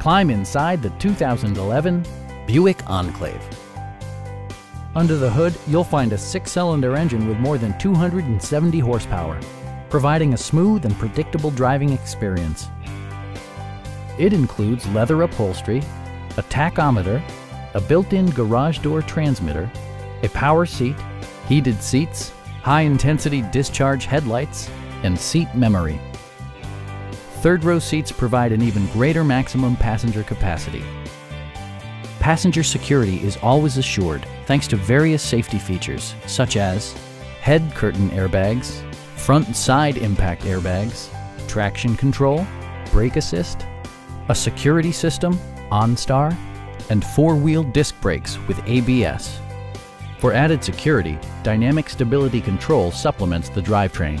Climb inside the 2011 Buick Enclave. Under the hood, you'll find a six-cylinder engine with more than 270 horsepower, providing a smooth and predictable driving experience. It includes leather upholstery, a tachometer, a built-in garage door transmitter, a power seat, heated seats, high-intensity discharge headlights, and seat memory. Third row seats provide an even greater maximum passenger capacity. Passenger security is always assured thanks to various safety features such as head curtain airbags, front and side impact airbags, traction control, brake assist, a security system, OnStar, and four-wheel disc brakes with ABS. For added security, Dynamic Stability Control supplements the drivetrain.